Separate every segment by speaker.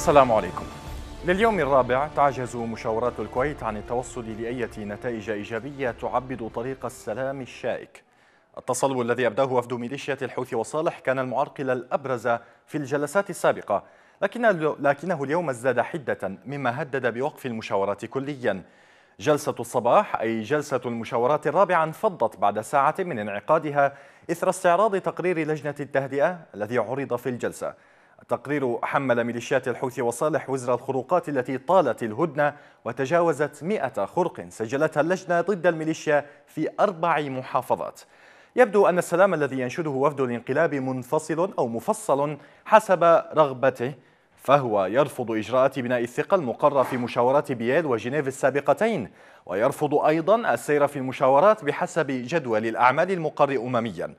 Speaker 1: السلام عليكم. لليوم الرابع تعجز مشاورات الكويت عن التوصل لأية نتائج إيجابية تعبد طريق السلام الشائك. التصلب الذي أبداه وفد ميليشيات الحوثي وصالح كان المعرقل الأبرز في الجلسات السابقة لكن لكنه اليوم ازداد حدة مما هدد بوقف المشاورات كليا. جلسة الصباح أي جلسة المشاورات الرابعة انفضت بعد ساعة من انعقادها إثر استعراض تقرير لجنة التهدئة الذي عرض في الجلسة. التقرير حمل ميليشيات الحوثي وصالح وزر الخروقات التي طالت الهدنة وتجاوزت مئة خرق سجلتها اللجنة ضد الميليشيا في أربع محافظات. يبدو أن السلام الذي ينشده وفد الانقلاب منفصل أو مفصل حسب رغبته فهو يرفض إجراءات بناء الثقة المقرة في مشاورات بييل وجنيف السابقتين ويرفض أيضا السير في المشاورات بحسب جدول الأعمال المقر أمميا.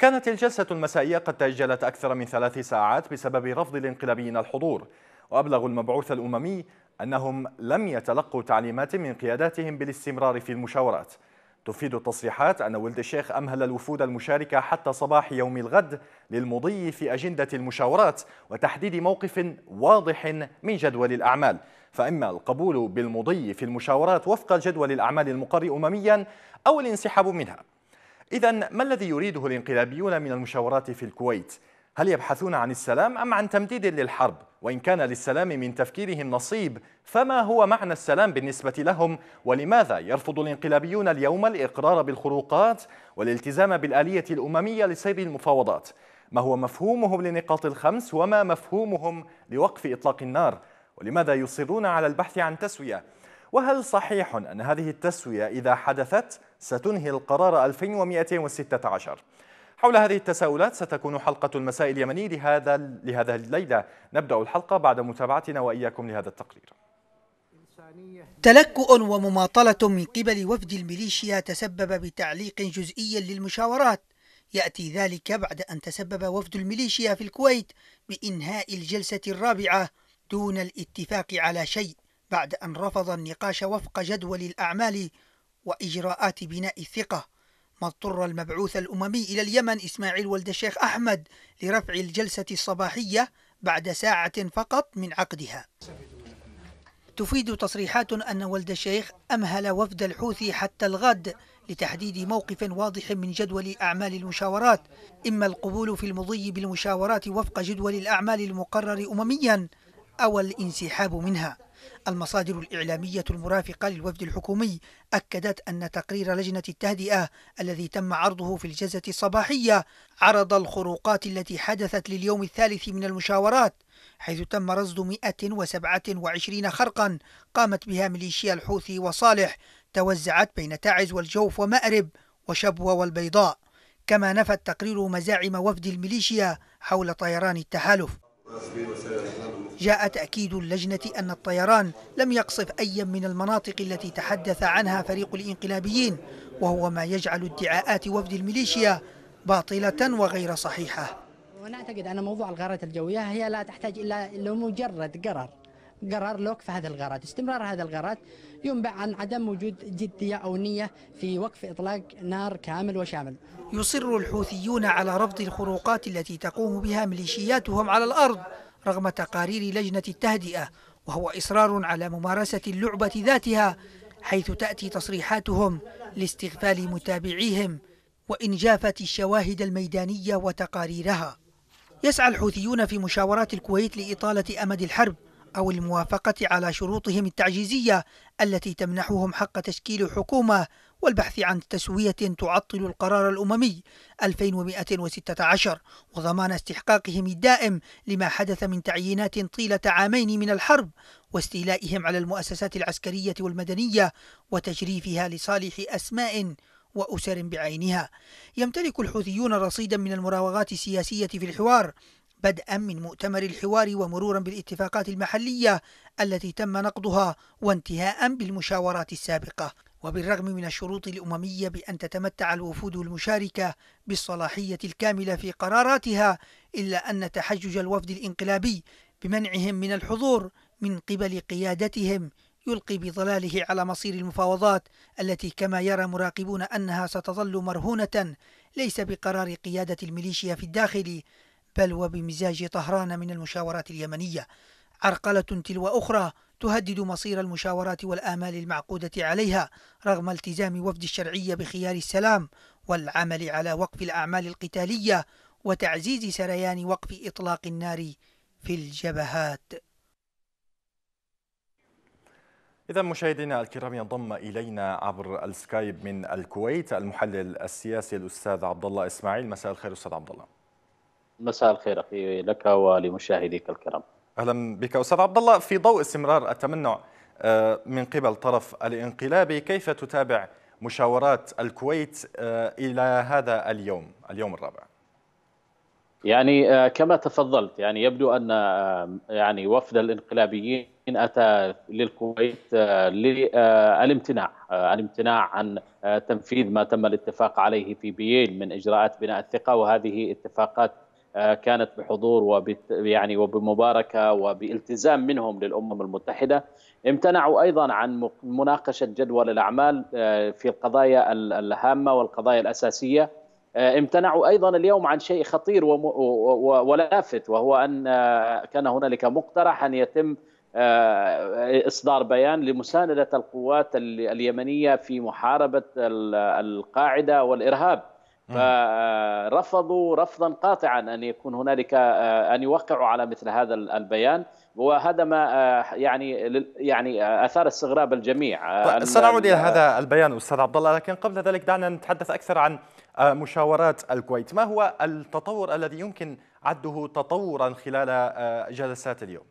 Speaker 1: كانت الجلسة المسائية قد تأجلت أكثر من ثلاث ساعات بسبب رفض الانقلابيين الحضور وأبلغ المبعوث الأممي أنهم لم يتلقوا تعليمات من قياداتهم بالاستمرار في المشاورات. تفيد التصريحات أن ولد الشيخ أمهل الوفود المشاركة حتى صباح يوم الغد للمضي في أجندة المشاورات وتحديد موقف واضح من جدول الأعمال. فإما القبول بالمضي في المشاورات وفق جدول الأعمال المقر أمميا أو الانسحاب منها. إذا ما الذي يريده الانقلابيون من المشاورات في الكويت؟ هل يبحثون عن السلام أم عن تمديد للحرب؟ وإن كان للسلام من تفكيرهم نصيب فما هو معنى السلام بالنسبة لهم ولماذا يرفض الانقلابيون اليوم الإقرار بالخروقات والالتزام بالآلية الأممية لسير المفاوضات؟ ما هو مفهومهم لنقاط الخمس وما مفهومهم لوقف إطلاق النار؟ ولماذا يصرون على البحث عن تسوية؟ وهل صحيح أن هذه التسوية إذا حدثت ستنهي القرار 2216 حول هذه التساؤلات ستكون حلقة المساء اليمني لهذا لهذا الليلة. نبدأ الحلقة بعد متابعتنا وإياكم لهذا التقرير.
Speaker 2: تلكؤ ومماطلة من قبل وفد الميليشيا تسبب بتعليق جزئي للمشاورات. يأتي ذلك بعد أن تسبب وفد الميليشيا في الكويت بإنهاء الجلسة الرابعة دون الاتفاق على شيء. بعد أن رفض النقاش وفق جدول الأعمال وإجراءات بناء الثقة ما اضطر المبعوث الأممي إلى اليمن إسماعيل ولد الشيخ أحمد لرفع الجلسة الصباحية بعد ساعة فقط من عقدها. تفيد تصريحات أن ولد الشيخ أمهل وفد الحوثي حتى الغد لتحديد موقف واضح من جدول أعمال المشاورات إما القبول في المضي بالمشاورات وفق جدول الأعمال المقرر أمميا أو الانسحاب منها. المصادر الإعلامية المرافقة للوفد الحكومي أكدت أن تقرير لجنة التهدئة الذي تم عرضه في الجلسة الصباحية عرض الخروقات التي حدثت لليوم الثالث من المشاورات حيث تم رصد 127 خرقا قامت بها ميليشيا الحوثي وصالح توزعت بين تعز والجوف ومأرب وشبوة والبيضاء. كما نفى التقرير مزاعم وفد الميليشيا حول طيران التحالف جاء تأكيد اللجنة أن الطيران لم يقصف أي من المناطق التي تحدث عنها فريق الإنقلابيين وهو ما يجعل ادعاءات وفد الميليشيا باطلة وغير صحيحة.
Speaker 3: ونعتقد أن موضوع الغارات الجوية هي لا تحتاج إلا لمجرد قرار. قرار لوقف هذه الغارات استمرار هذه الغارات ينبع عن عدم وجود جدية أو نية في وقف إطلاق نار كامل وشامل.
Speaker 2: يصر الحوثيون على رفض الخروقات التي تقوم بها ميليشياتهم على الأرض رغم تقارير لجنة التهدئة وهو إصرار على ممارسة اللعبة ذاتها حيث تأتي تصريحاتهم لاستغفال متابعيهم وإنجافة الشواهد الميدانية وتقاريرها. يسعى الحوثيون في مشاورات الكويت لإطالة أمد الحرب أو الموافقة على شروطهم التعجيزية التي تمنحهم حق تشكيل حكومة والبحث عن تسوية تعطل القرار الأممي 2116 وضمان استحقاقهم الدائم لما حدث من تعيينات طيلة عامين من الحرب واستيلائهم على المؤسسات العسكرية والمدنية وتجريفها لصالح أسماء وأسر بعينها. يمتلك الحوثيون رصيدا من المراوغات السياسية في الحوار بدءا من مؤتمر الحوار ومرورا بالاتفاقات المحلية التي تم نقضها وانتهاء بالمشاورات السابقة. وبالرغم من الشروط الأممية بأن تتمتع الوفود المشاركة بالصلاحية الكاملة في قراراتها إلا أن تحجج الوفد الانقلابي بمنعهم من الحضور من قبل قيادتهم يلقي بظلاله على مصير المفاوضات التي كما يرى مراقبون أنها ستظل مرهونة ليس بقرار قيادة الميليشيا في الداخل بل وبمزاج طهران من المشاورات اليمنية. عرقلة تلو أخرى تهدد مصير المشاورات والآمال المعقودة عليها رغم التزام وفد الشرعية بخيار السلام والعمل على وقف الأعمال القتالية وتعزيز سريان وقف إطلاق النار في الجبهات.
Speaker 1: إذا مشاهدينا الكرام ينضم إلينا عبر السكايب من الكويت المحلل السياسي الأستاذ عبد الله إسماعيل. مساء الخير أستاذ عبد الله.
Speaker 4: مساء الخير أخي لك ولمشاهديك الكرام.
Speaker 1: أهلا بك. أستاذ عبد الله في ضوء استمرار التمنع آه، من قبل طرف الانقلابي كيف تتابع مشاورات الكويت آه، إلى هذا اليوم اليوم الرابع؟
Speaker 4: يعني آه، كما تفضلت يعني يبدو أن يعني وفد الانقلابيين أتى للكويت للامتناع الامتناع عن تنفيذ ما تم الاتفاق عليه في بييل من إجراءات بناء الثقة وهذه اتفاقات كانت بحضور وب يعني وبمباركة وبالتزام منهم للأمم المتحدة. امتنعوا أيضا عن مناقشة جدول الأعمال آه، في القضايا الهامة والقضايا الأساسية. آه، امتنعوا أيضا اليوم عن شيء خطير ولافت وهو أن كان هنالك مقترح أن يتم إصدار بيان لمساندة القوات اليمنية في محاربة القاعدة والإرهاب. فرفضوا رفضا قاطعا أن يكون هنالك آه، أن يوقعوا على مثل هذا البيان. وهذا ما آه، يعني يعني أثار استغراب الجميع.
Speaker 1: طيب سنعود إلى هذا البيان أستاذ عبد الله. لكن قبل ذلك دعنا نتحدث أكثر عن آه، مشاورات الكويت. ما هو التطور الذي يمكن عده تطورا خلال جلسات اليوم؟
Speaker 4: آه،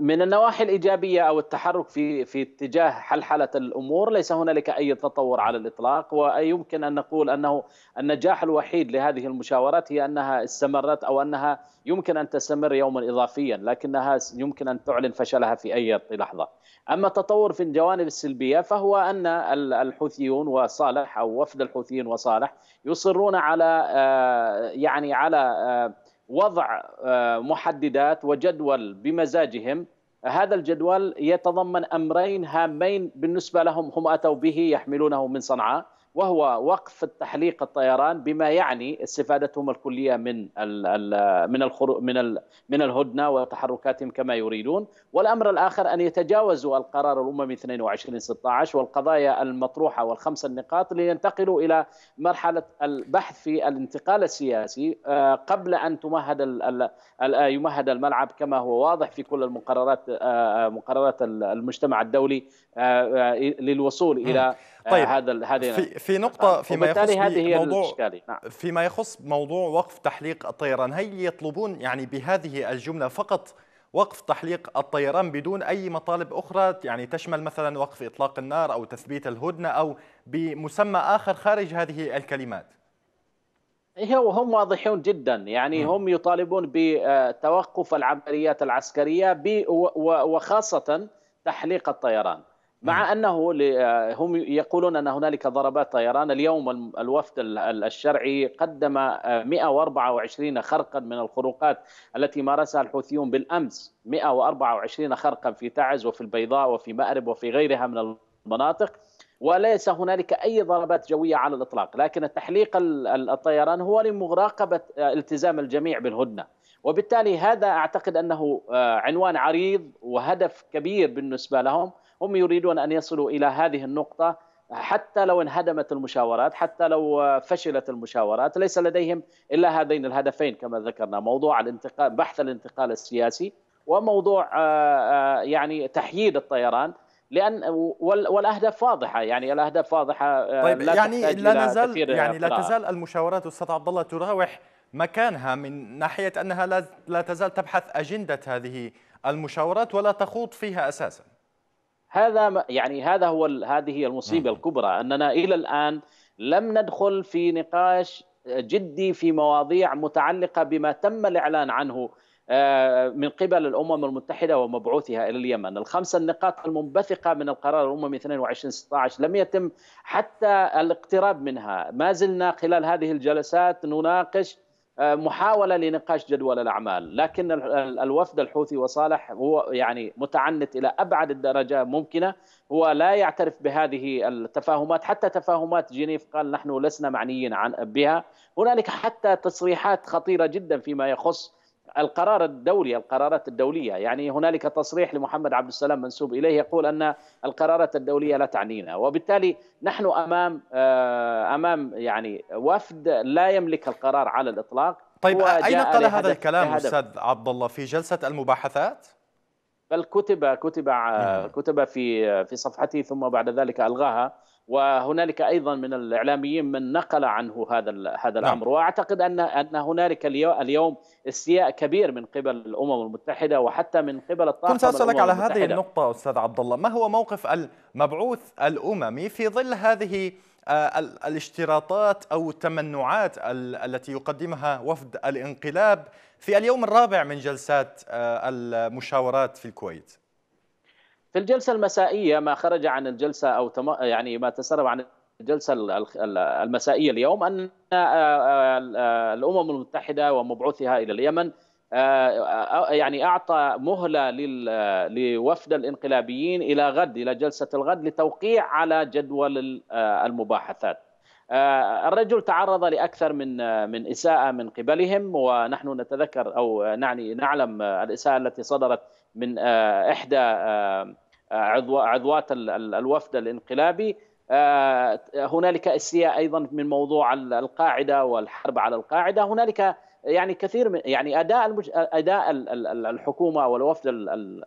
Speaker 4: من النواحي الإيجابية أو التحرك في في اتجاه حلحلة الأمور ليس هنالك أي تطور على الإطلاق ويمكن أن نقول أنه النجاح الوحيد لهذه المشاورات هي أنها استمرت أو أنها يمكن أن تستمر يوما اضافيا لكنها يمكن أن تعلن فشلها في أي لحظة. أما التطور في الجوانب السلبية فهو أن الحوثيون وصالح أو وفد الحوثيين وصالح يصرون على آه، يعني على آه، وضع آه، محددات وجدول بمزاجهم. هذا الجدول يتضمن أمرين هامين بالنسبة لهم هم أتوا به يحملونه من صنعاء. وهو وقف التحليق الطيران بما يعني استفادتهم الكلية من من الخرو من من الهدنة وتحركاتهم كما يريدون، والأمر الآخر أن يتجاوزوا القرار الاممي 2216 والقضايا المطروحة والخمس النقاط لينتقلوا إلى مرحلة البحث في الانتقال السياسي آه، قبل أن تمهد يمهد الملعب كما هو واضح في كل المقررات آه، آه، مقررات المجتمع الدولي للوصول إلى
Speaker 1: طيب هذا هذه في, في نقطة فيما يخص هذه موضوع نعم. فيما يخص موضوع وقف تحليق الطيران هل يطلبون يعني بهذه الجملة فقط وقف تحليق الطيران بدون أي مطالب أخرى؟ يعني تشمل مثلا وقف إطلاق النار أو تثبيت الهدنة أو بمسمى آخر خارج هذه الكلمات؟
Speaker 4: هم واضحون جدا. يعني م. هم يطالبون بتوقف العمليات العسكرية وخاصة تحليق الطيران. مع أنه هم يقولون أن هنالك ضربات طيران. اليوم الوفد الشرعي قدم 124 خرقا من الخروقات التي مارسها الحوثيون بالأمس. 124 خرقا في تعز وفي البيضاء وفي مأرب وفي غيرها من المناطق. وليس هنالك أي ضربات جوية على الإطلاق. لكن تحليق الطيران هو لمراقبة التزام الجميع بالهدنة. وبالتالي هذا أعتقد أنه عنوان عريض وهدف كبير بالنسبة لهم. هم يريدون أن يصلوا إلى هذه النقطة حتى لو انهدمت المشاورات حتى لو فشلت المشاورات. ليس لديهم إلا هذين الهدفين كما ذكرنا موضوع الانتقال بحث الانتقال السياسي وموضوع آه، آه، يعني تحييد الطيران. لأن والأهداف واضحة يعني الأهداف واضحة
Speaker 1: آه، طيب لا يعني لا نزال يعني لا تزال المشاورات أستاذ عبد الله تراوح مكانها من ناحية أنها لا لا تزال تبحث أجندة هذه المشاورات ولا تخوض فيها أساسا.
Speaker 4: هذا يعني هذا هو هذه هي المصيبة الكبرى أننا إلى الآن لم ندخل في نقاش جدي في مواضيع متعلقة بما تم الإعلان عنه آه، من قبل الأمم المتحدة ومبعوثها إلى اليمن، الخمس النقاط المنبثقة من القرار الاممي 2216 لم يتم حتى الاقتراب منها، ما زلنا خلال هذه الجلسات نناقش محاولة لنقاش جدول الأعمال. لكن الوفد الحوثي وصالح هو يعني متعنت إلى أبعد الدرجة ممكنة. هو لا يعترف بهذه التفاهمات. حتى تفاهمات جنيف قال نحن لسنا معنيين عن بها. هنالك حتى تصريحات خطيرة جدا فيما يخص القرار الدولي القرارات الدولية. يعني هنالك تصريح لمحمد عبد السلام منسوب إليه يقول أن القرارات الدولية لا تعنينا وبالتالي نحن أمام أمام يعني وفد لا يملك القرار على الإطلاق.
Speaker 1: طيب أين قال هذا الكلام أستاذ عبد الله في جلسة المباحثات؟
Speaker 4: بل كتب كتب كتب في في صفحته ثم بعد ذلك ألغاها. وهنالك أيضا من الإعلاميين من نقل عنه هذا هذا الأمر. نعم. وأعتقد ان أن هنالك اليوم استياء كبير من قبل الأمم المتحدة وحتى من قبل الطاقم
Speaker 1: كنت أسألك على هذه النقطة أستاذ عبد الله ما هو موقف المبعوث الأممي في ظل هذه آه، الاشتراطات أو التمنعات التي يقدمها وفد الانقلاب في اليوم الرابع من جلسات آه، المشاورات في الكويت؟
Speaker 4: في الجلسة المسائية ما خرج عن الجلسة أو يعني ما تسرب عن الجلسة المسائية اليوم أن آه، آه، الأمم المتحدة ومبعوثها إلى اليمن آه، يعني أعطى مهلة لوفد الانقلابيين إلى غد إلى جلسة الغد لتوقيع على جدول المباحثات. الرجل تعرض لأكثر من من إساءة من قبلهم ونحن نتذكر أو نعني نعلم الإساءة التي صدرت من إحدى عضوات الوفد الانقلابي آه، هنالك استياء أيضا من موضوع القاعدة والحرب على القاعدة هنالك يعني كثير من يعني أداء المج... أداء الحكومة والوفد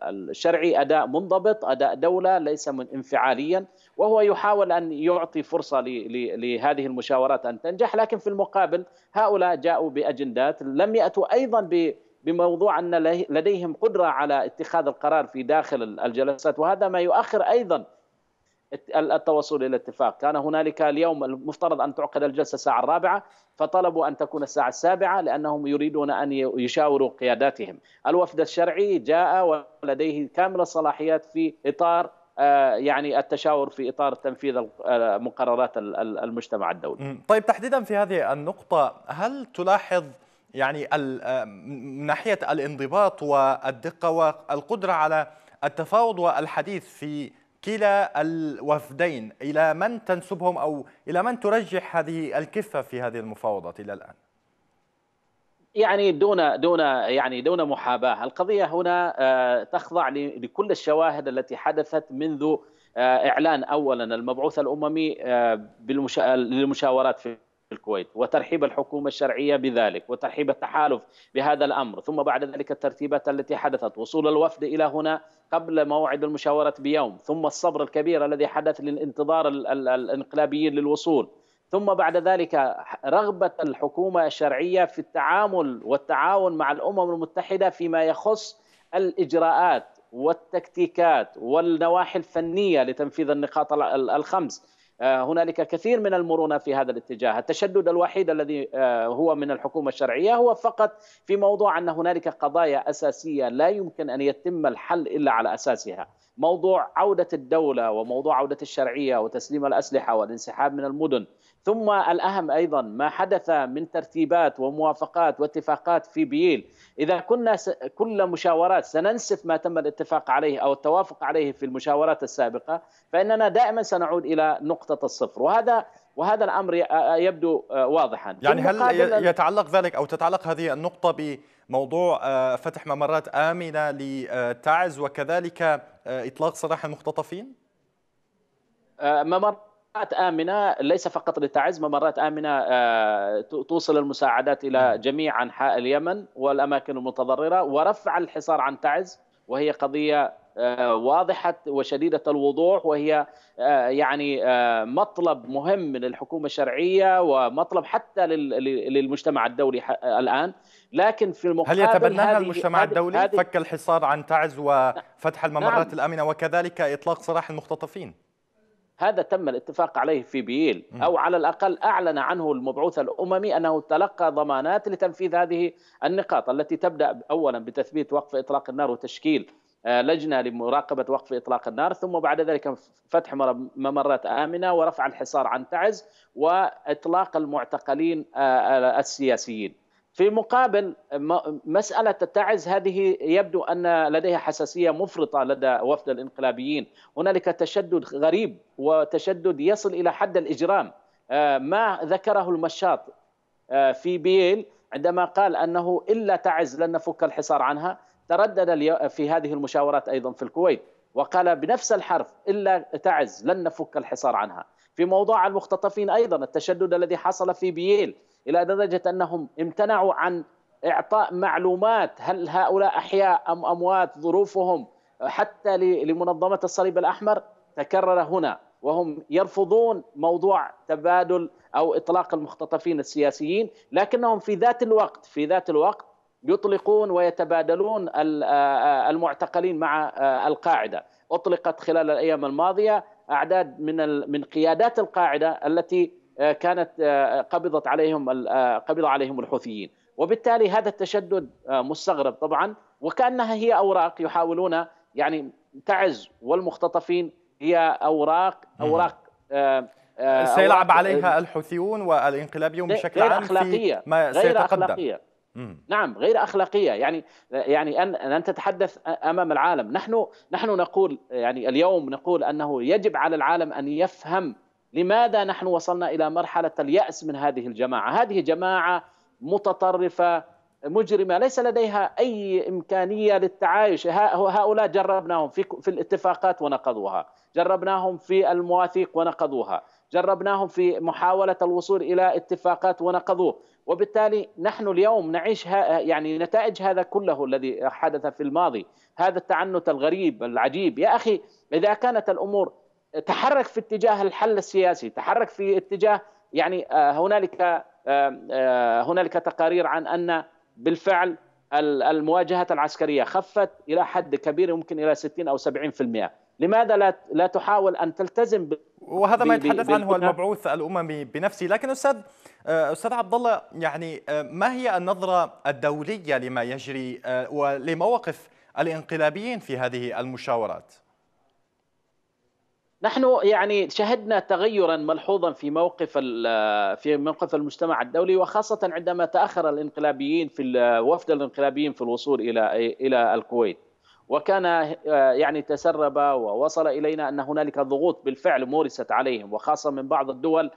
Speaker 4: الشرعي أداء منضبط أداء دولة ليس من انفعاليا وهو يحاول أن يعطي فرصة. لهذه المشاورات أن تنجح لكن في المقابل هؤلاء جاءوا بأجندات لم يأتوا أيضا ب بموضوع أن لديهم قدرة على اتخاذ القرار في داخل الجلسات وهذا ما يؤخر أيضا التوصل إلى اتفاق، كان هنالك اليوم المفترض أن تعقد الجلسة الساعة الرابعة فطلبوا أن تكون الساعة السابعة لأنهم يريدون أن يشاوروا قياداتهم. الوفد الشرعي جاء ولديه كامل الصلاحيات في إطار آه، يعني التشاور في إطار تنفيذ مقررات المجتمع الدولي.
Speaker 1: طيب تحديدا في هذه النقطة هل تلاحظ يعني آه، من ناحية الانضباط والدقة والقدرة على التفاوض والحديث في كلا الوفدين إلى من تنسبهم أو إلى من ترجح هذه الكفة في هذه المفاوضات إلى الآن؟
Speaker 4: يعني دون دون يعني دون محاباة، القضية هنا آه، تخضع لكل الشواهد التي حدثت منذ آه، إعلان اولا المبعوث الأممي للمشاورات في الكويت وترحيب الحكومة الشرعية بذلك وترحيب التحالف بهذا الأمر ثم بعد ذلك الترتيبات التي حدثت وصول الوفد إلى هنا قبل موعد المشاورة بيوم ثم الصبر الكبير الذي حدث لانتظار الإنقلابيين للوصول ثم بعد ذلك رغبة الحكومة الشرعية في التعامل والتعاون مع الأمم المتحدة فيما يخص الإجراءات والتكتيكات والنواحي الفنية لتنفيذ النقاط الخمس. هنالك كثير من المرونة في هذا الاتجاه، التشدد الوحيد الذي آه، هو من الحكومة الشرعية هو فقط في موضوع أن هنالك قضايا أساسية لا يمكن أن يتم الحل إلا على أساسها، موضوع عودة الدولة وموضوع عودة الشرعية وتسليم الأسلحة والانسحاب من المدن، ثم الأهم أيضا ما حدث من ترتيبات وموافقات واتفاقات في بييل، إذا كنا كل مشاورات سننسف ما تم الاتفاق عليه أو التوافق عليه في المشاورات السابقة، فإننا دائما سنعود إلى نقطة الصفر، وهذا وهذا الأمر يبدو واضحا.
Speaker 1: يعني هل يتعلق ذلك أو تتعلق هذه النقطة بموضوع فتح ممرات آمنة لتعز وكذلك إطلاق سراح المختطفين؟
Speaker 4: ممر ممرات آمنة ليس فقط لتعز ممرات آمنة آه، توصل المساعدات إلى نعم. جميع أنحاء اليمن والأماكن المتضررة ورفع الحصار عن تعز وهي قضية آه، واضحة وشديدة الوضوح وهي آه، يعني مطلب مهم من الحكومة الشرعية ومطلب حتى للمجتمع الدولي الآن لكن في المقابل
Speaker 1: هل يتبناها المجتمع الدولي فك الحصار عن تعز وفتح الممرات نعم. الآمنة وكذلك إطلاق سراح المختطفين
Speaker 4: هذا تم الاتفاق عليه في بييل أو على الأقل أعلن عنه المبعوث الأممي أنه تلقى ضمانات لتنفيذ هذه النقاط التي تبدأ اولا بتثبيت وقف إطلاق النار وتشكيل آه، لجنة لمراقبة وقف إطلاق النار ثم بعد ذلك فتح ممرات آمنة ورفع الحصار عن تعز وإطلاق المعتقلين آه، السياسيين. في مقابل مسألة التعز هذه يبدو أن لديها حساسية مفرطة لدى وفد الانقلابيين. هنالك تشدد غريب وتشدد يصل إلى حد الإجرام. آه، ما ذكره المشاط آه، في بيل عندما قال أنه إلا تعز لن نفك الحصار عنها تردد في هذه المشاورات أيضا في الكويت وقال بنفس الحرف إلا تعز لن نفك الحصار عنها. في موضوع المختطفين أيضا التشدد الذي حصل في بييل إلى درجة أنهم امتنعوا عن إعطاء معلومات هل هؤلاء أحياء أم أموات ظروفهم حتى لمنظمة الصليب الأحمر تكرر هنا وهم يرفضون موضوع تبادل أو إطلاق المختطفين السياسيين لكنهم في ذات الوقت في ذات الوقت يطلقون ويتبادلون المعتقلين مع القاعدة. أطلقت خلال الأيام الماضية أعداد من من قيادات القاعدة التي كانت قبضت عليهم قبض عليهم الحوثيين. وبالتالي هذا التشدد مستغرب طبعا. وكأنها هي أوراق يحاولون يعني تعز والمختطفين هي أوراق أوراق
Speaker 1: آه آه سيلعب عليها الحوثيون والإنقلابيون بشكل
Speaker 4: غير
Speaker 1: عام
Speaker 4: أخلاقية
Speaker 1: في ما
Speaker 4: غير
Speaker 1: سيتقدم.
Speaker 4: أخلاقية. نعم غير أخلاقية. يعني يعني أن أن تتحدث أمام العالم. نحن نحن نقول يعني اليوم نقول أنه يجب على العالم أن يفهم لماذا نحن وصلنا إلى مرحلة اليأس من هذه الجماعة؟ هذه جماعة متطرفة مجرمة ليس لديها أي إمكانية للتعايش. هؤلاء جربناهم في في الاتفاقات ونقضوها. جربناهم في المواثيق ونقضوها. جربناهم في محاولة الوصول إلى اتفاقات ونقضوه. وبالتالي نحن اليوم نعيش يعني نتائج هذا كله الذي حدث في الماضي. هذا التعنت الغريب العجيب. يا أخي إذا كانت الأمور تحرك في اتجاه الحل السياسي تحرك في اتجاه يعني هنالك هنالك تقارير عن أن بالفعل المواجهات العسكرية خفت إلى حد كبير يمكن إلى 60 أو 70% لماذا لا لا تحاول أن تلتزم
Speaker 1: وهذا ما يتحدث عنه المبعوث الأممي بنفسه. لكن أستاذ أستاذ عبد الله يعني ما هي النظرة الدولية لما يجري ولمواقف الانقلابيين في هذه المشاورات؟
Speaker 4: نحن يعني شهدنا تغيرا ملحوظا في موقف في موقف المجتمع الدولي وخاصة عندما تأخر الانقلابيين في وفد الانقلابيين في الوصول إلى إلى الكويت وكان يعني تسرب ووصل إلينا أن هنالك ضغوط بالفعل مورست عليهم وخاصة من بعض الدول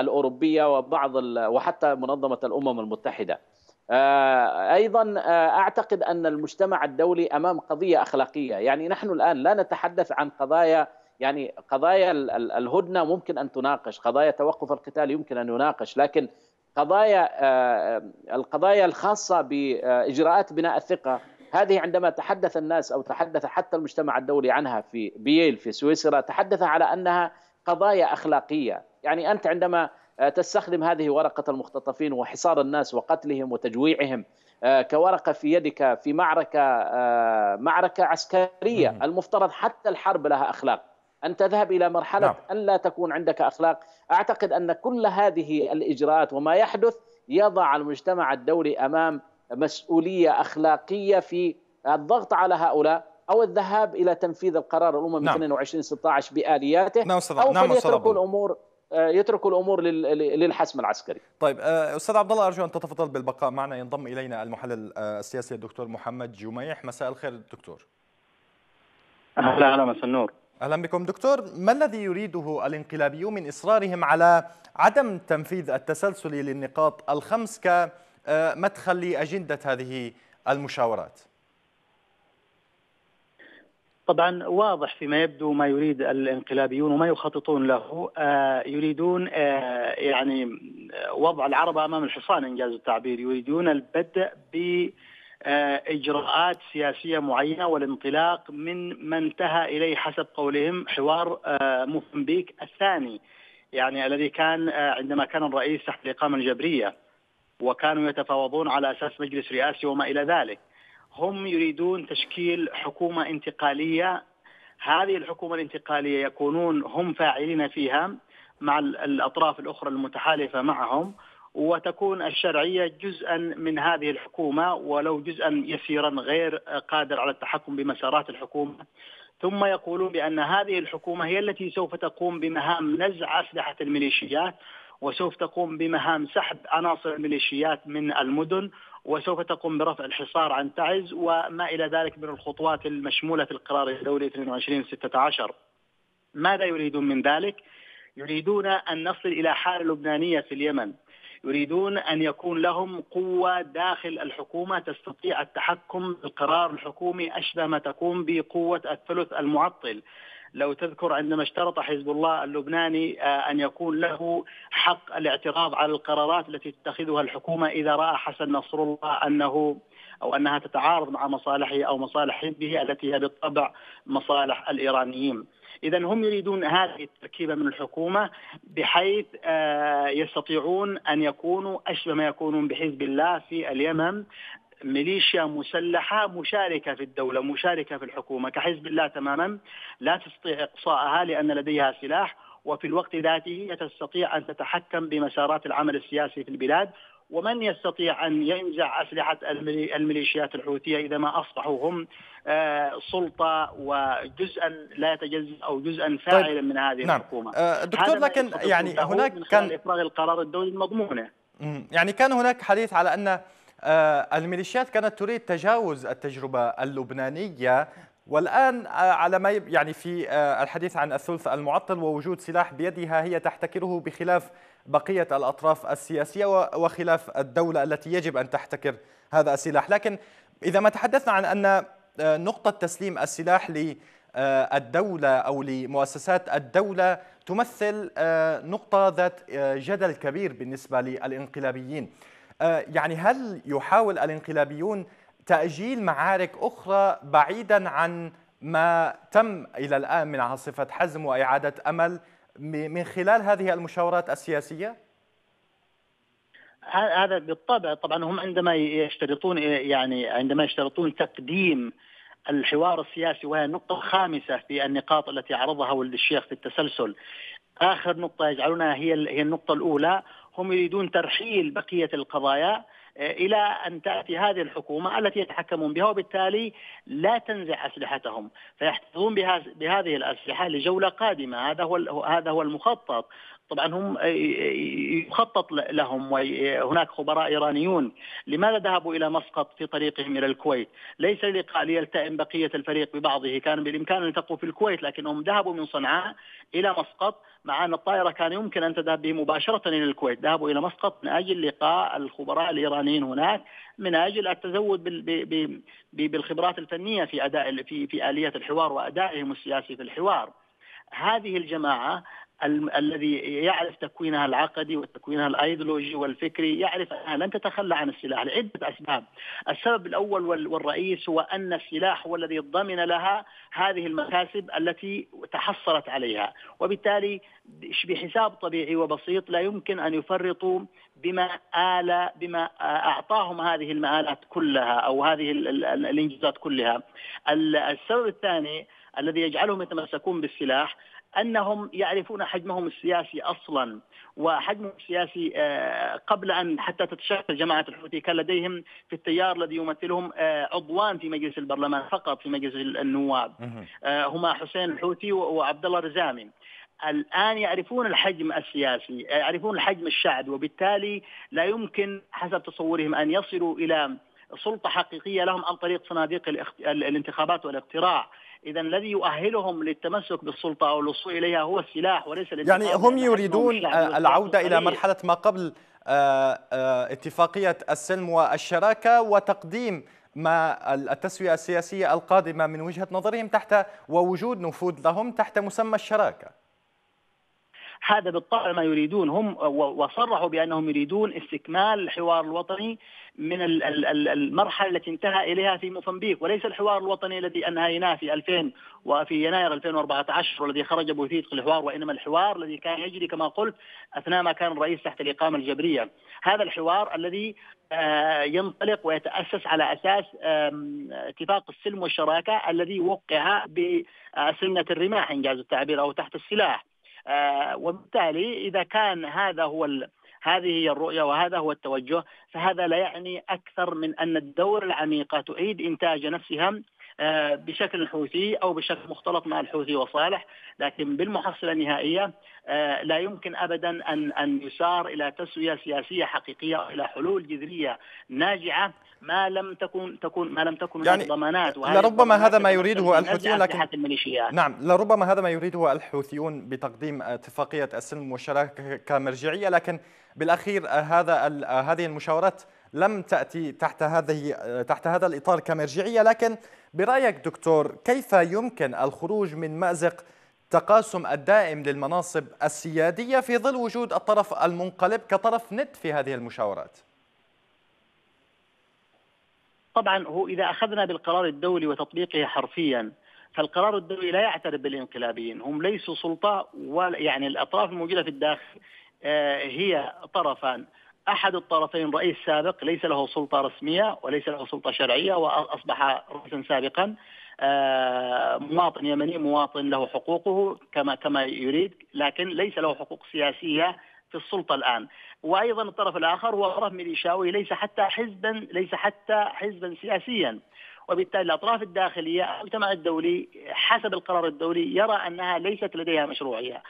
Speaker 4: الأوروبية وبعض وحتى منظمة الأمم المتحدة. أيضا أعتقد أن المجتمع الدولي أمام قضية أخلاقية، يعني نحن الآن لا نتحدث عن قضايا يعني قضايا الهدنة ممكن أن تناقش، قضايا توقف القتال يمكن أن يناقش، لكن قضايا القضايا الخاصة بإجراءات بناء الثقة هذه عندما تحدث الناس أو تحدث حتى المجتمع الدولي عنها في بييل في سويسرا تحدث على أنها قضايا أخلاقية، يعني أنت عندما تستخدم هذه ورقة المختطفين وحصار الناس وقتلهم وتجويعهم كورقة في يدك في معركة معركة عسكرية، المفترض حتى الحرب لها أخلاق. أن تذهب إلى مرحلة نعم. أن لا تكون عندك أخلاق أعتقد أن كل هذه الإجراءات وما يحدث يضع المجتمع الدولي أمام مسؤولية أخلاقية في الضغط على هؤلاء أو الذهاب إلى تنفيذ القرار الأممي نعم. 2216 بآلياته
Speaker 1: نعم
Speaker 4: أو
Speaker 1: نعم
Speaker 4: يتركوا الأمور يتركوا الأمور للحسم العسكري.
Speaker 1: طيب أستاذ عبد الله أرجو أن تتفضل بالبقاء معنا ينضم إلينا المحلل السياسي الدكتور محمد جميح مساء الخير دكتور.
Speaker 5: أهلا أهلا مساء النور.
Speaker 1: أهلا بكم. دكتور ما الذي يريده الانقلابيون من إصرارهم على عدم تنفيذ التسلسل للنقاط الخمس كمدخل لأجندة هذه المشاورات.
Speaker 5: طبعا واضح فيما يبدو ما يريد الانقلابيون وما يخططون له. يريدون يعني وضع العرب أمام الحصان إنجاز التعبير. يريدون البدء ب إجراءات سياسية معينة والانطلاق من ما انتهى إليه حسب قولهم حوار موزمبيق الثاني يعني الذي كان عندما كان الرئيس تحت الإقامة الجبرية وكانوا يتفاوضون على أساس مجلس رئاسي وما إلى ذلك. هم يريدون تشكيل حكومة انتقالية هذه الحكومة الانتقالية يكونون هم فاعلين فيها مع الأطراف الأخرى المتحالفة معهم وتكون الشرعية جزءا من هذه الحكومة ولو جزءا يسيرا غير قادر على التحكم بمسارات الحكومة. ثم يقولون بأن هذه الحكومة هي التي سوف تقوم بمهام نزع أسلحة الميليشيات وسوف تقوم بمهام سحب عناصر الميليشيات من المدن وسوف تقوم برفع الحصار عن تعز وما إلى ذلك من الخطوات المشمولة في القرار الدولي 2216 ماذا يريدون من ذلك؟ يريدون أن نصل إلى حاله لبنانية في اليمن. يريدون أن يكون لهم قوة داخل الحكومة تستطيع التحكم بالقرار الحكومي أشبه ما تكون بقوة الثلث المعطل. لو تذكر عندما اشترط حزب الله اللبناني آه، أن يكون له حق الاعتراض على القرارات التي تتخذها الحكومة إذا رأى حسن نصر الله أنه أو أنها تتعارض مع مصالحه أو مصالح حزبه التي هي بالطبع مصالح الإيرانيين. إذا هم يريدون هذه التركيبة من الحكومة بحيث آه، يستطيعون أن يكونوا أشبه ما يكونون بحزب الله في اليمن. ميليشيا مسلحة مشاركة في الدولة مشاركة في الحكومة. كحزب الله تماما لا تستطيع إقصاءها لأن لديها سلاح وفي الوقت ذاته تستطيع أن تتحكم بمسارات العمل السياسي في البلاد. ومن يستطيع أن ينزع أسلحة الميليشيات الحوثية إذا ما أصبحوا هم آه، سلطة وجزءا لا يتجزأ أو جزءا طيب، فاعلا طيب. من هذه نعم. الحكومة
Speaker 1: آه، دكتور لكن يعني هناك
Speaker 5: كان إفراغ القرار الدولي المضمونة
Speaker 1: يعني كان هناك حديث على أن آه، الميليشيات كانت تريد تجاوز التجربة اللبنانية والآن على ما يعني في الحديث عن الثلث المعطل ووجود سلاح بيدها هي تحتكره بخلاف بقية الأطراف السياسية وخلاف الدولة التي يجب أن تحتكر هذا السلاح. لكن إذا ما تحدثنا عن أن آه، نقطة تسليم السلاح للدولة أو لمؤسسات الدولة تمثل آه، نقطة ذات آه، جدل كبير بالنسبة للإنقلابيين. يعني هل يحاول الإنقلابيون تأجيل معارك أخرى بعيدا عن ما تم إلى الآن من عاصفة حزم وإعادة أمل من خلال هذه المشاورات السياسية؟
Speaker 5: هذا بالطبع. طبعا هم عندما يشترطون يعني عندما يشترطون تقديم الحوار السياسي وهي النقطة الخامسة في النقاط التي عرضها ولد الشيخ في التسلسل. آخر نقطة يجعلونها هي هي النقطة الأولى. هم يريدون ترحيل بقية القضايا. إلى أن تأتي هذه الحكومة التي يتحكمون بها وبالتالي لا تنزع أسلحتهم. فيحتفظون بهذه الأسلحة لجولة قادمة. هذا هو هذا هو المخطط. طبعا هم يخطط لهم وهناك خبراء إيرانيون لماذا ذهبوا إلى مسقط في طريقهم إلى الكويت؟ ليس لقاء ليلتئم بقية الفريق ببعضه كان بالإمكان أن يلتقوا في الكويت لكنهم ذهبوا من صنعاء إلى مسقط مع أن الطائرة كان يمكن أن تذهب به مباشرة إلى الكويت، ذهبوا إلى مسقط من أجل لقاء الخبراء الإيرانيين هناك من أجل التزود بالخبرات الفنية في أداء في في آلية الحوار وأدائهم السياسي في الحوار. هذه الجماعة الذي يعرف تكوينها العقدي وتكوينها الأيديولوجي والفكري يعرف أنها لن تتخلى عن السلاح لعدة أسباب. السبب الأول والرئيس هو أن السلاح هو الذي ضمن لها هذه المكاسب التي تحصلت عليها، وبالتالي بحساب طبيعي وبسيط لا يمكن أن يفرطوا بما آل بما أعطاهم هذه المآلات كلها أو هذه الإنجازات كلها. السبب الثاني الذي يجعلهم يتمسكون بالسلاح أنهم يعرفون حجمهم السياسي أصلا وحجمهم السياسي آه، قبل أن حتى تتشكل جماعة الحوثي كان لديهم في التيار الذي يمثلهم آه، عضوان في مجلس البرلمان فقط في مجلس النواب. آه، هما حسين الحوثي وعبد الله الرزامي. الآن يعرفون الحجم السياسي يعرفون الحجم الشعبي وبالتالي لا يمكن حسب تصورهم أن يصلوا إلى سلطة حقيقية لهم عن طريق صناديق الانتخابات والاقتراع. اذا الذي يؤهلهم للتمسك بالسلطة أو الوصول إليها هو السلاح وليس
Speaker 1: يعني هم يريدون العودة إلى مرحلة ما قبل آه، آه، اتفاقية السلم والشراكة وتقديم ما التسوية السياسية القادمة من وجهة نظرهم تحت ووجود نفوذ لهم تحت مسمى الشراكة.
Speaker 5: هذا بالطبع ما يريدون. هم وصرحوا بأنهم يريدون استكمال الحوار الوطني من المرحلة التي انتهى إليها في موزمبيق وليس الحوار الوطني الذي أنهيناه في 2000 وفي يناير 2014 والذي خرج بوثيقه الحوار وإنما الحوار الذي كان يجري كما قلت أثناء ما كان الرئيس تحت الإقامة الجبرية. هذا الحوار الذي آه، ينطلق ويتأسس على أساس اتفاق السلم والشراكة الذي وقع بسنة الرماح إنجاز التعبير أو تحت السلاح. وبالتالي إذا كان هذا هو هذه هي الرؤية وهذا هو التوجه فهذا لا يعني أكثر من أن الدور العميقة تعيد إنتاج نفسها بشكل حوثي أو بشكل مختلط مع الحوثي وصالح لكن بالمحصلة النهائية لا يمكن ابدا أن أن يسار إلى تسوية سياسية حقيقية إلى حلول جذرية ناجعة ما لم تكن تكون ما لم تكن
Speaker 1: يعني
Speaker 5: ضمانات
Speaker 1: لربما هذا ما يريده الحوثيون لكن
Speaker 5: الميليشيات.
Speaker 1: نعم لربما هذا ما يريده الحوثيون بتقديم اتفاقية السلم والشراكة كمرجعية لكن بالأخير هذا هذه المشاورات لم تأتي تحت هذه تحت هذا الإطار كمرجعية لكن برأيك دكتور كيف يمكن الخروج من مأزق تقاسم الدائم للمناصب السيادية في ظل وجود الطرف المنقلب كطرف ند في هذه المشاورات؟
Speaker 5: طبعا هو إذا أخذنا بالقرار الدولي وتطبيقه حرفيا فالقرار الدولي لا يعترف بالانقلابيين هم ليسوا سلطة ولا يعني الأطراف الموجودة في الداخل هي طرفان أحد الطرفين رئيس سابق ليس له سلطة رسمية وليس له سلطة شرعية وأصبح رئيسا سابقا. مواطن يمني مواطن له حقوقه كما كما يريد لكن ليس له حقوق سياسية في السلطة الآن. وأيضا الطرف الآخر هو طرف ميليشياوي ليس حتى حزبا ليس حتى حزبا سياسيا. وبالتالي الأطراف الداخلية المجتمع الدولي حسب القرار الدولي يرى أنها ليست لديها مشروعية.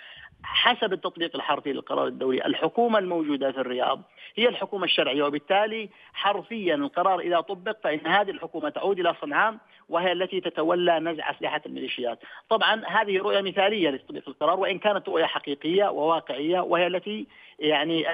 Speaker 5: حسب التطبيق الحرفي للقرار الدولي الحكومة الموجودة في الرياض هي الحكومة الشرعية وبالتالي حرفيا القرار إذا طبق فإن هذه الحكومة تعود إلى صنعاء وهي التي تتولى نزع أسلحة الميليشيات. طبعا هذه رؤية مثالية لتطبيق القرار وإن كانت رؤية حقيقية وواقعية وهي التي يعني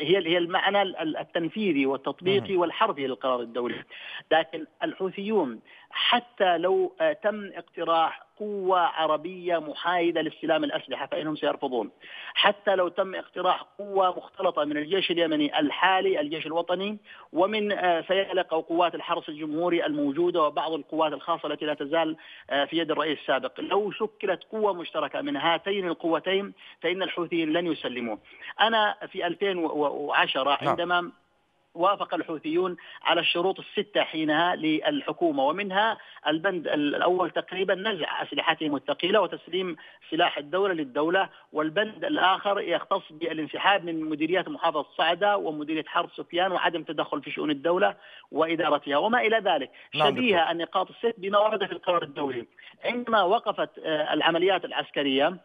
Speaker 5: هي هي المعنى التنفيذي والتطبيقي والحرفي للقرار الدولي. لكن الحوثيون حتى لو تم اقتراح قوة عربية محايدة لاستلام الأسلحة فإنهم سيرفضون. حتى لو تم اقتراح قوة مختلطة من الجيش اليمني الحالي الجيش الوطني ومن فيلق أو قوات الحرس الجمهوري الموجودة وبعض القوات الخاصة التي لا تزال في يد الرئيس السابق. لو شكلت قوة مشتركة من هاتين القوتين فإن الحوثيين لن يسلموا. أنا في 2010 عندما وافق الحوثيون على الشروط الستة حينها للحكومة ومنها البند الأول تقريبا نزع أسلحتهم الثقيلة وتسليم سلاح الدولة للدولة والبند الآخر يختص بالانسحاب من مديريات محافظة صعدة ومديرية حرب سفيان وعدم تدخل في شؤون الدولة وإدارتها وما إلى ذلك. شبيهة النقاط الست بما ورد في القرار الدولي. عندما وقفت العمليات العسكرية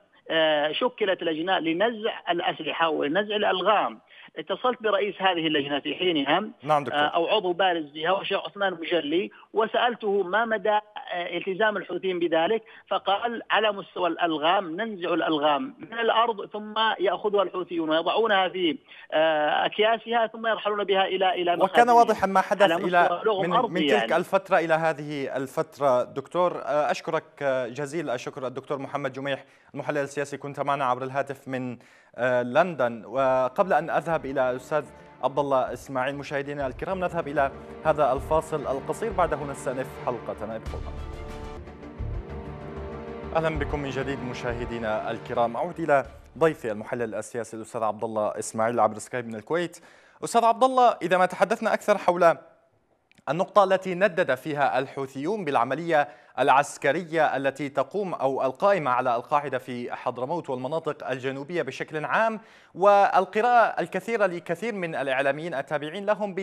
Speaker 5: شكلت لجنة لنزع الأسلحة ونزع الألغام. اتصلت برئيس هذه اللجنة في حينها
Speaker 1: نعم دكتور.
Speaker 5: أو عضو بارز بها وشيخ عثمان مجلي وسألته ما مدى التزام الحوثيين بذلك فقال على مستوى الألغام ننزع الألغام من الأرض ثم يأخذها الحوثيون ويضعونها في أكياسها ثم يرحلون بها إلى إلى
Speaker 1: وكان واضحا ما حدث إلى من, من تلك يعني. الفترة إلى هذه الفترة دكتور أشكرك جزيل الشكر الدكتور محمد جميح المحلل السياسي كنت معنا عبر الهاتف من لندن. وقبل أن أذهب إلى الاستاذ عبد الله إسماعيل مشاهدينا الكرام نذهب إلى هذا الفاصل القصير. بعده نستأنف حلقتنا ابقوا أهلا بكم من جديد مشاهدينا الكرام. أعود إلى ضيفي المحلل السياسي الأستاذ عبد الله إسماعيل عبر سكايب من الكويت. أستاذ عبد الله إذا ما تحدثنا أكثر حول النقطة التي ندد فيها الحوثيون بالعملية العسكرية التي تقوم أو القائمة على القاعدة في حضرموت والمناطق الجنوبية بشكل عام والقراءة الكثيرة لكثير من الإعلاميين التابعين لهم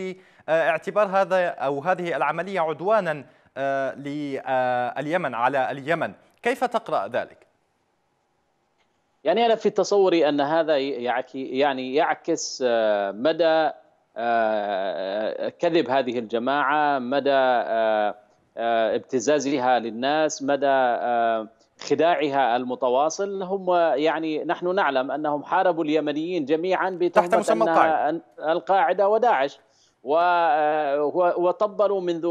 Speaker 1: باعتبار هذا أو هذه العملية عدوانا لليمن على اليمن كيف تقرأ ذلك؟
Speaker 4: يعني أنا في تصوري أن هذا يعني يعكس مدى كذب هذه الجماعة مدى ابتزازها للناس مدى خداعها المتواصل. هم يعني نحن نعلم أنهم حاربوا اليمنيين جميعا
Speaker 1: بتهمة أنها
Speaker 4: القاعدة. وداعش. وطبلوا منذ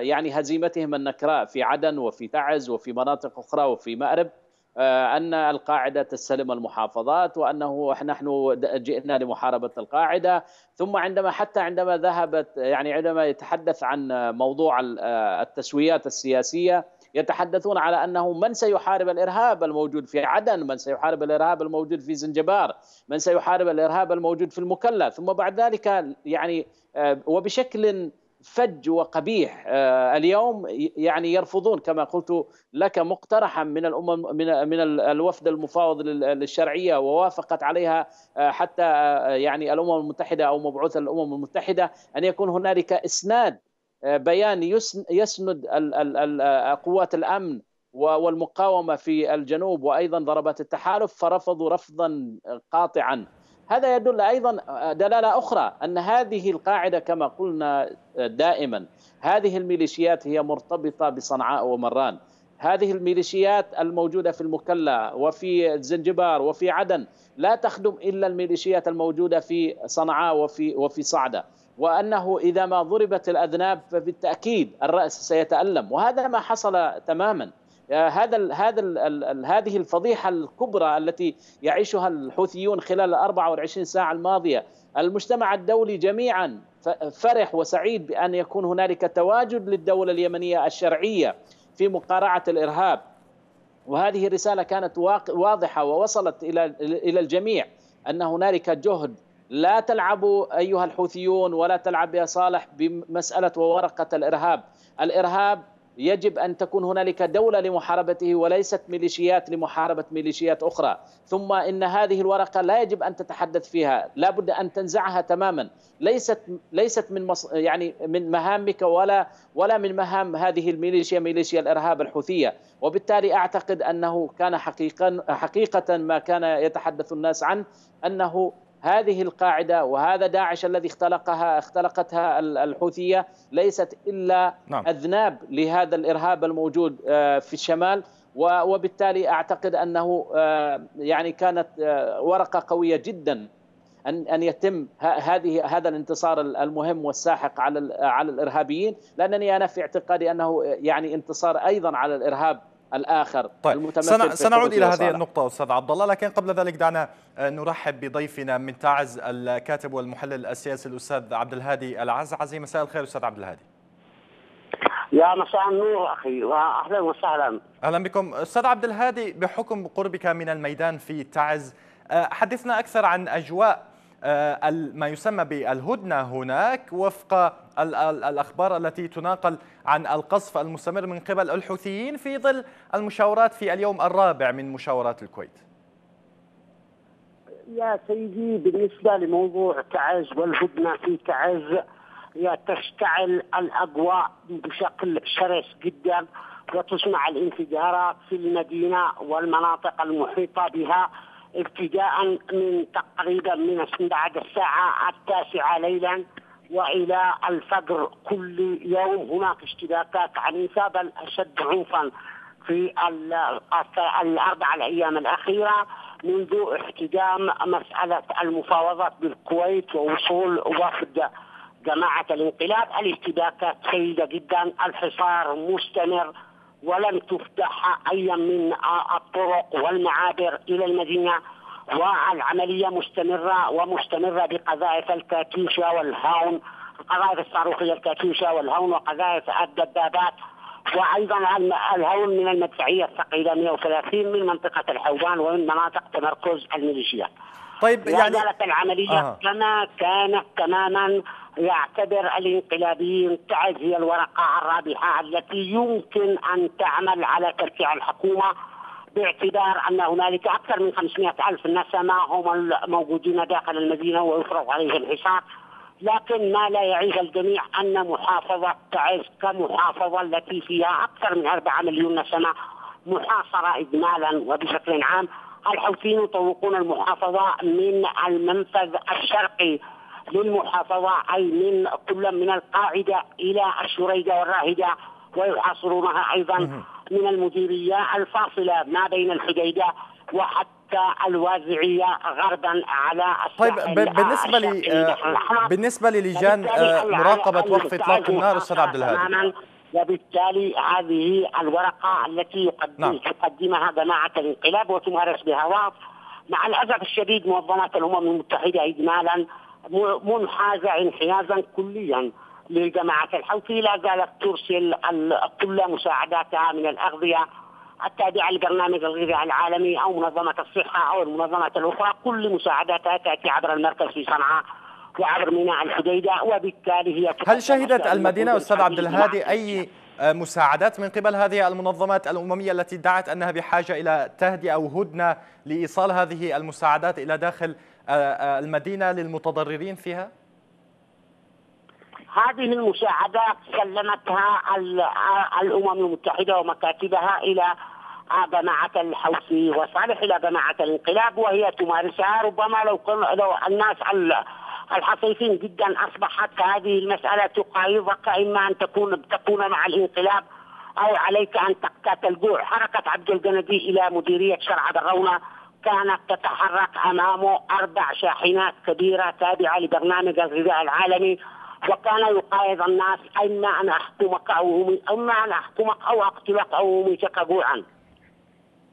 Speaker 4: يعني هزيمتهم النكراء في عدن وفي تعز وفي مناطق أخرى وفي مأرب. أن القاعدة تستلم المحافظات وأنه نحن جئنا لمحاربة القاعدة. ثم عندما حتى عندما ذهبت يعني عندما يتحدث عن موضوع التسويات السياسية يتحدثون على أنه من سيحارب الإرهاب الموجود في عدن، من سيحارب الإرهاب الموجود في زنجبار، من سيحارب الإرهاب الموجود في المكلا، ثم بعد ذلك يعني وبشكل فج وقبيح اليوم يعني يرفضون كما قلت لك مقترحا من الأمم من من الوفد المفاوض للشرعية ووافقت عليها حتى يعني الأمم المتحدة أو مبعوث الأمم المتحدة أن يكون هنالك إسناد بيان يسند قوات الأمن والمقاومة في الجنوب وأيضا ضربات التحالف فرفضوا رفضا قاطعا. هذا يدل أيضا دلالة أخرى أن هذه القاعدة كما قلنا دائما هذه الميليشيات هي مرتبطة بصنعاء ومران. هذه الميليشيات الموجودة في المكلا وفي الزنجبار وفي عدن لا تخدم إلا الميليشيات الموجودة في صنعاء وفي وفي صعدة. وأنه إذا ما ضربت الأذناب فبالتأكيد الرأس سيتألم. وهذا ما حصل تماما. هذا ال هذا ال هذه الفضيحة الكبرى التي يعيشها الحوثيون خلال ال 24 ساعة الماضية. المجتمع الدولي جميعا فرح وسعيد بأن يكون هنالك تواجد للدولة اليمنية الشرعية في مقارعة الإرهاب. وهذه الرسالة كانت واضحة ووصلت إلى إلى الجميع أن هنالك جهد. لا تلعبوا أيها الحوثيون ولا تلعب يا صالح بمسألة وورقة الإرهاب، الإرهاب يجب أن تكون هنالك دولة لمحاربته وليست ميليشيات لمحاربة ميليشيات أخرى، ثم إن هذه الورقة لا يجب أن تتحدث فيها، لا بد أن تنزعها تماما، ليست ليست من مص... يعني من مهامك ولا ولا من مهام هذه الميليشيا ميليشيا الإرهاب الحوثية، وبالتالي أعتقد أنه كان حقيقا حقيقة ما كان يتحدث الناس عنه أنه هذه القاعدة وهذا داعش الذي اختلقها اختلقتها الحوثية ليست إلا نعم. أذناب لهذا الإرهاب الموجود آه، في الشمال وبالتالي أعتقد أنه آه، يعني كانت آه، ورقة قوية جدا ان أن يتم هذه هذا الانتصار المهم والساحق على على الإرهابيين لأنني أنا في اعتقادي أنه يعني انتصار أيضا على الإرهاب الآخر
Speaker 1: طيب سنع... سنعود إلى هذه النقطة أستاذ عبد الله لكن قبل ذلك دعنا آه، نرحب بضيفنا من تعز الكاتب والمحلل السياسي الأستاذ عبد الهادي العزعزي. مساء الخير أستاذ عبد الهادي.
Speaker 6: يا مساء النور أخي واهلا وسهلا.
Speaker 1: أهلا بكم. أستاذ عبد الهادي بحكم قربك من الميدان في تعز آه، حدثنا أكثر عن أجواء ما يسمى بالهدنة هناك وفق الأخبار التي تناقل عن القصف المستمر من قبل الحوثيين في ظل المشاورات في اليوم الرابع من مشاورات الكويت.
Speaker 6: يا سيدي بالنسبة لموضوع تعز والهدنة في تعز تشتعل الأجواء بشكل شرس جدا وتسمع الانفجارات في المدينة والمناطق المحيطة بها. ابتداء من تقريبا من بعد الساعة التاسعة ليلا وإلى الفجر كل يوم. هناك اشتباكات عنيفة بل أشد عنفا في الأربع الأيام الأخيرة منذ احتدام مسألة المفاوضات بالكويت ووصول وفد جماعة الانقلاب. الاشتباكات سيده جدا الحصار مستمر ولم تفتح أي من الطرق والمعابر إلى المدينة والعملية مستمرة ومستمرة بقذائف الكاتيوشا والهاون القذائف الصاروخية الكاتيوشا والهون وقذائف الدبابات وأيضا الهون من المدفعية الثقيلة 130 من منطقة الحوبان ومن مناطق تمركز الميليشيات.
Speaker 1: طيب يعني
Speaker 6: زالت العملية آه. كما كانت تماما يعتبر الانقلابيين تعز هي الورقة الرابحة التي يمكن أن تعمل على تركيع الحكومة باعتبار أن هنالك أكثر من 500 ألف نسمه هم الموجودين داخل المدينة ويفرض عليهم الحصار لكن ما لا يعيش الجميع أن محافظة تعز كمحافظة التي فيها أكثر من 4 مليون نسمة محاصرة اجمالا وبشكل عام الحوثيين يطوقون المحافظة من المنفذ الشرقي للمحافظة أي من كل من القاعدة إلى الشريدة والراهدة ويحاصرونها أيضا من المديرية الفاصلة ما بين الحديدة وحتى الوازعية غربا على
Speaker 1: طيب بالنسبة لي بالنسبة للجان آه، مراقبة وقف إطلاق النار أستاذ عبد الهادي.
Speaker 6: وبالتالي هذه الورقة التي يقدم نعم. تقدمها جماعة الانقلاب وتمارس بها وقف مع الأسف الشديد منظمات الأمم المتحدة إجمالا منحازة انحيازا كليا لجماعة الحوثي لا زالت ترسل كل مساعداتها من الأغذية التابعة لبرنامج الغذاء العالمي أو منظمة الصحة أو المنظمات الأخرى. كل مساعداتها تأتي عبر المركز في صنعاء. وعبر ميناء الحديدة وبالتالي هي
Speaker 1: هل شهدت المدينة أستاذ عبد الهادي أي مساعدات من قبل هذه المنظمات الأممية التي ادعت أنها بحاجة إلى تهدئة أو هدنة لإيصال هذه المساعدات إلى داخل المدينة للمتضررين فيها؟
Speaker 6: هذه المساعدات سلمتها الأمم المتحدة ومكاتبها إلى جماعة الحوثي وصالح إلى جماعة الانقلاب وهي تمارسها ربما لو لو الناس الحصيفين جدا أصبحت هذه المسألة تقايضك إما أن تكون تكون مع الانقلاب أو عليك أن تقتات الجوع حركة عبد الجندي إلى مديرية شرع درونة كانت تتحرك أمامه أربع شاحنات كبيرة تابعة لبرنامج الغذاء العالمي وكان يقايض الناس إما أن أحكمك أو إما أن أحكمك أو أقتلك أو أميتك جوعا.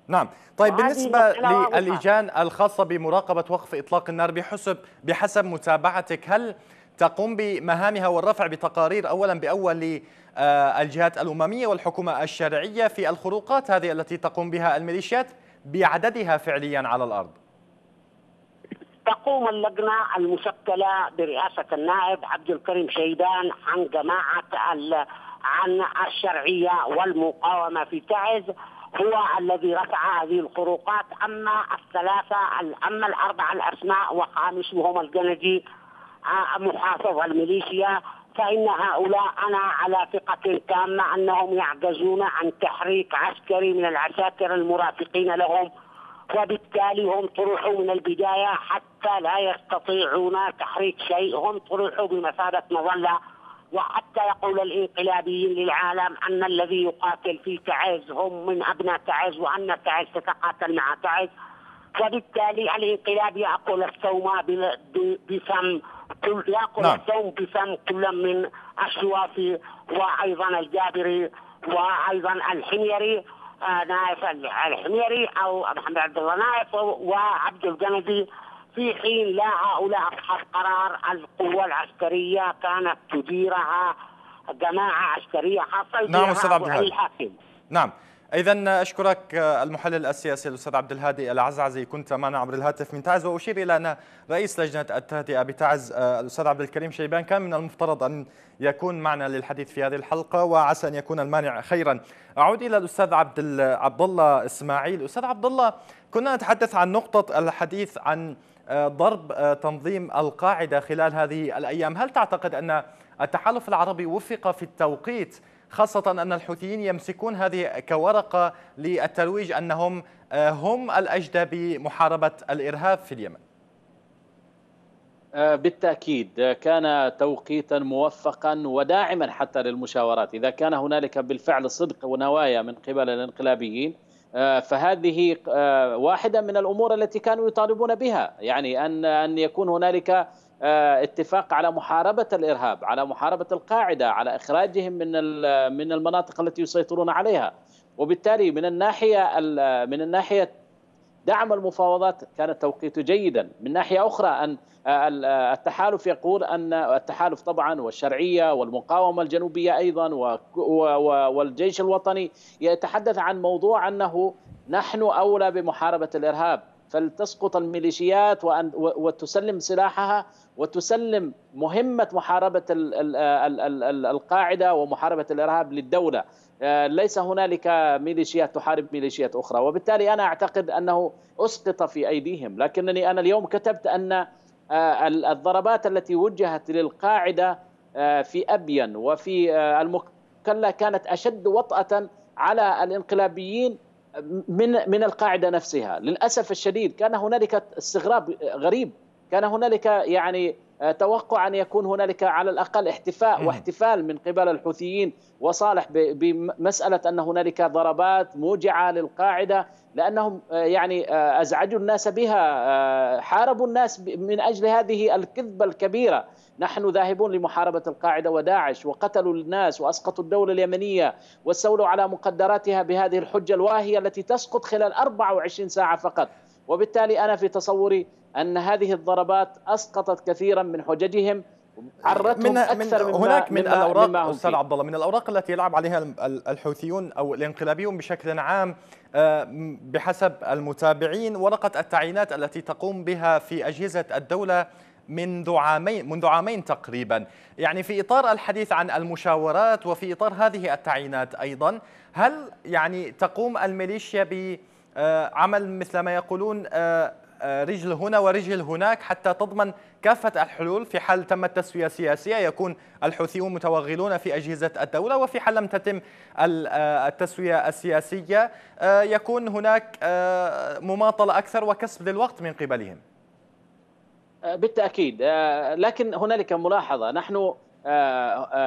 Speaker 1: نعم. طيب بالنسبة للجان الخاصة بمراقبة وقف إطلاق النار بحسب بحسب متابعتك هل تقوم بمهامها والرفع بتقارير أولا بأول للجهات الأممية والحكومة الشرعية في الخروقات هذه التي تقوم بها الميليشيات بعددها فعليا على الأرض؟
Speaker 6: تقوم اللجنة المشكلة برئاسة النائب عبد الكريم شيبان عن جماعة عن الشرعية والمقاومة في تعز هو الذي رفع هذه الخروقات أما الثلاثة أما الأربعة الأسماء وخامسهم الجندي آه، محافظ الميليشيا فإن هؤلاء أنا على ثقة تامة أنهم يعجزون عن تحريك عسكري من العساكر المرافقين لهم وبالتالي هم طرحوا من البداية حتى لا يستطيعون تحريك شيء هم طرحوا بمثابة مظلة وحتى يقول الانقلابيين للعالم أن الذي يقاتل في تعز هم من أبناء تعز وأن تعز تتقاتل مع تعز فبالتالي الانقلاب يأكل الثوم بفم كل يأكل نعم. الثوم بفم كل من الشوافي وأيضا الجابري وأيضا الحميري آه نايف الحميري أو محمد عبد الله نايف وعبد الجندي في حين لا هؤلاء أصحاب قرار القوة العسكرية كانت تديرها جماعة عسكرية خاصة
Speaker 1: نعم أستاذ عبد الهادي. نعم. إذا أشكرك المحلل السياسي الأستاذ عبد الهادي العزعزي. كنت معنا عبر الهاتف من تعز. وأشير إلى أن رئيس لجنة التهدئة بتعز الأستاذ عبد الكريم شيبان. كان من المفترض أن يكون معنا للحديث في هذه الحلقة وعسى أن يكون المانع خيرا. أعود إلى الأستاذ عبد عبد الله إسماعيل. أستاذ عبد الله كنا نتحدث عن نقطة الحديث عن آه، ضرب آه، تنظيم القاعدة خلال هذه الأيام. هل تعتقد أن التحالف العربي وفق في التوقيت خاصة أن الحوثيين يمسكون هذه كورقة للترويج أنهم آه، هم الأجدى بمحاربة الإرهاب في اليمن؟
Speaker 4: بالتأكيد كان توقيتا موفقا وداعما حتى للمشاورات. إذا كان هنالك بالفعل صدق ونوايا من قبل الانقلابيين آه، فهذه آه، واحدة من الأمور التي كانوا يطالبون بها. يعني أن أن يكون هنالك آه، اتفاق على محاربة الإرهاب على محاربة القاعدة على إخراجهم من من المناطق التي يسيطرون عليها. وبالتالي من الناحية من الناحية دعم المفاوضات كان التوقيت جيدا. من ناحية أخرى أن التحالف يقول أن التحالف طبعا والشرعية والمقاومة الجنوبية أيضا والجيش الوطني يتحدث عن موضوع أنه نحن أولى بمحاربة الإرهاب. فلتسقط الميليشيات وتسلم سلاحها وتسلم مهمة محاربة القاعدة ومحاربة الإرهاب للدولة. ليس هنالك ميليشيات تحارب ميليشيات أخرى وبالتالي أنا أعتقد أنه أسقط في أيديهم. لكنني أنا اليوم كتبت أن آه، الضربات التي وجهت للقاعدة آه، في أبين وفي آه، المكلا كانت أشد وطأة على الانقلابيين من من القاعدة نفسها، للأسف الشديد كان هنالك استغراب غريب، كان هنالك يعني توقع أن يكون هنالك على الأقل احتفاء واحتفال من قبل الحوثيين وصالح بمسألة أن هنالك ضربات موجعة للقاعدة لأنهم آه، يعني آه، أزعجوا الناس بها آه، حاربوا الناس من أجل هذه الكذبة الكبيرة. نحن ذاهبون لمحاربة القاعدة وداعش وقتلوا الناس وأسقطوا الدولة اليمنية واستولوا على مقدراتها بهذه الحجة الواهية التي تسقط خلال 24 ساعة فقط. وبالتالي أنا في تصوري أن هذه الضربات أسقطت كثيرا من حججهم
Speaker 1: عرتهم من أكثر من هناك من الأوراق أستاذ عبد الله من الأوراق التي يلعب عليها الحوثيون أو الإنقلابيون بشكل عام آه، بحسب المتابعين ورقة التعيينات التي تقوم بها في أجهزة الدولة منذ عامين منذ عامين تقريبا. يعني في إطار الحديث عن المشاورات وفي إطار هذه التعيينات أيضا هل يعني تقوم الميليشيا بعمل مثل ما يقولون آه، رجل هنا ورجل هناك حتى تضمن كافة الحلول. في حال تم التسوية السياسية يكون الحوثيون متوغلون في أجهزة الدولة وفي حال لم تتم التسوية السياسية يكون هناك مماطلة أكثر وكسب للوقت من قبلهم.
Speaker 4: بالتأكيد. لكن هنالك ملاحظة. نحن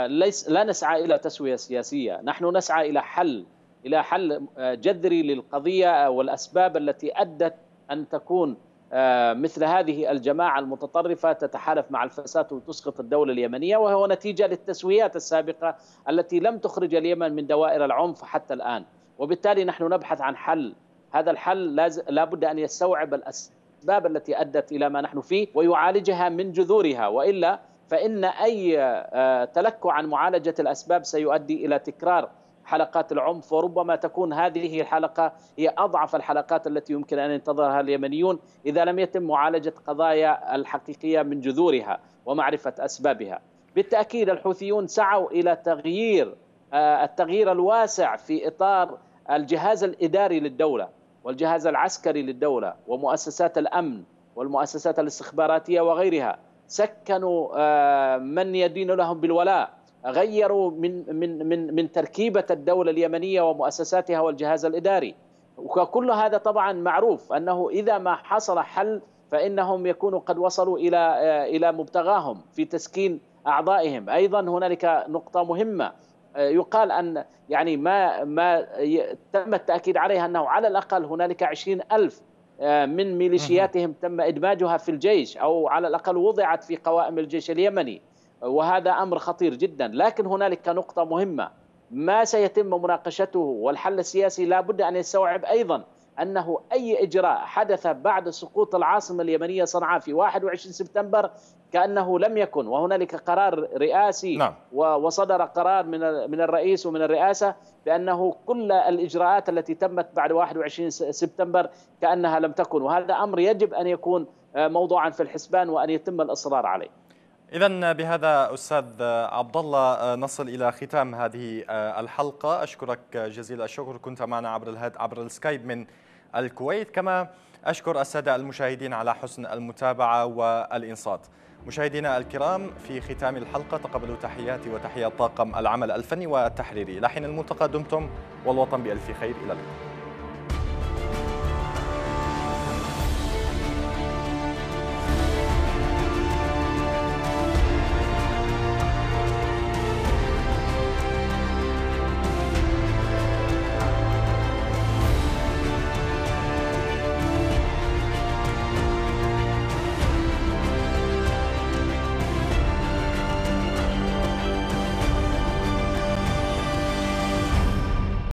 Speaker 4: ليس لا نسعى إلى تسوية سياسية. نحن نسعى إلى حل إلى حل آه، جذري للقضية والأسباب التي أدت أن تكون آه، مثل هذه الجماعة المتطرفة تتحالف مع الفساد وتسقط الدولة اليمنية وهو نتيجة للتسويات السابقة التي لم تخرج اليمن من دوائر العنف حتى الآن. وبالتالي نحن نبحث عن حل. هذا الحل لا بد أن يستوعب الأسباب التي أدت إلى ما نحن فيه ويعالجها من جذورها. وإلا فإن أي آه، تلكع عن معالجة الأسباب سيؤدي إلى تكرار حلقات العنف وربما تكون هذه الحلقة هي أضعف الحلقات التي يمكن أن ينتظرها اليمنيون إذا لم يتم معالجة قضايا الحقيقية من جذورها ومعرفة أسبابها. بالتأكيد الحوثيون سعوا إلى تغيير آه، التغيير الواسع في إطار الجهاز الإداري للدولة والجهاز العسكري للدولة ومؤسسات الأمن والمؤسسات الاستخباراتية وغيرها سكنوا آه، من يدين لهم بالولاء غيروا من من من من تركيبة الدولة اليمنية ومؤسساتها والجهاز الإداري. وكل هذا طبعا معروف أنه إذا ما حصل حل فإنهم يكونوا قد وصلوا إلى إلى مبتغاهم في تسكين أعضائهم. أيضا هنالك نقطة مهمة يقال أن يعني ما ما تم التأكيد عليها أنه على الأقل هنالك عشرين ألف من ميليشياتهم تم إدماجها في الجيش أو على الأقل وضعت في قوائم الجيش اليمني. وهذا أمر خطير جدا. لكن هنالك نقطة مهمة. ما سيتم مناقشته والحل السياسي لا بد أن يستوعب أيضا أنه أي إجراء حدث بعد سقوط العاصمة اليمنية صنعاء في 21 سبتمبر كأنه لم يكن. وهنالك قرار رئاسي نعم. وصدر قرار من من الرئيس ومن الرئاسة بأنه كل الإجراءات التي تمت بعد 21 سبتمبر كأنها لم تكن. وهذا أمر يجب أن يكون موضوعا في الحسبان وأن يتم الإصرار عليه.
Speaker 1: إذا بهذا أستاذ عبد الله نصل إلى ختام هذه الحلقة. أشكرك جزيل الشكر. كنت معنا عبر الهد عبر السكايب من الكويت. كما أشكر السادة المشاهدين على حسن المتابعة والإنصات. مشاهدينا الكرام في ختام الحلقة تقبلوا تحياتي وتحيات طاقم العمل الفني والتحريري. لحين الملتقى دمتم والوطن بألف خير. إلى اللقاء.